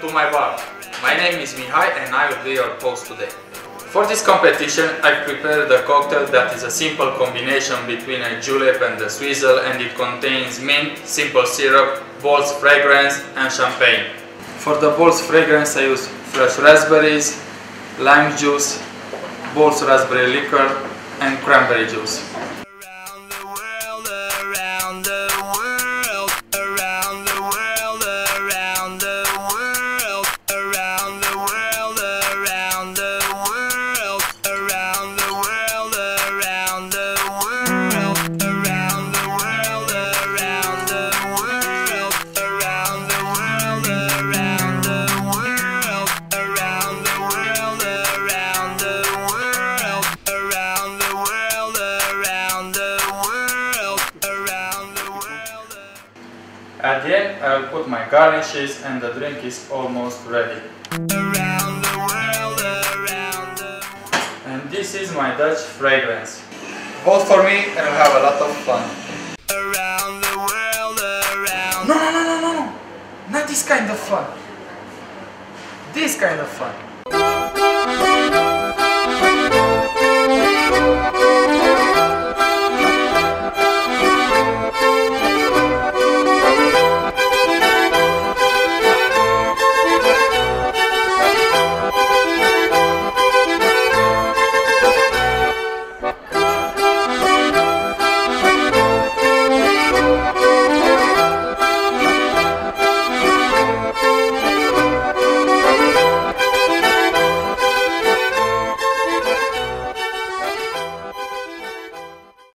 to my bar. My name is Mihai and I will be your host today. For this competition I've prepared a cocktail that is a simple combination between a julep and a swizzle and it contains mint, simple syrup, Bols fragrance and champagne. For the Bols fragrance I use fresh raspberries, lime juice, Bols raspberry liquor and cranberry juice. At the end, I will put my garnishes and the drink is almost ready. And this is my Dutch fragrance. Vote for me and we'll have a lot of fun. No, no, no, no, no, no! Not this kind of fun. This kind of fun.